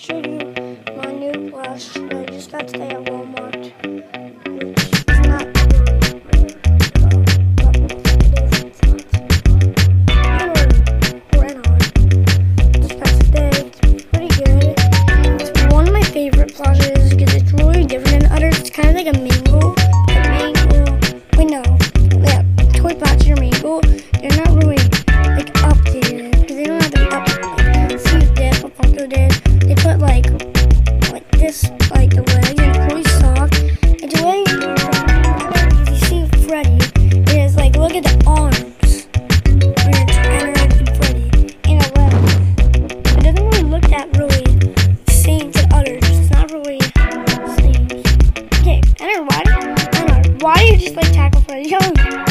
show you my new brush. I just got today at work. this like a leg and it's really soft. It's really if you see Freddy, it is like look at the arms. And it's animated Freddy in a leg. It doesn't really look that really same to others. It's not really same. Okay, I don't know why I don't know. Why do you just like tackle Freddy?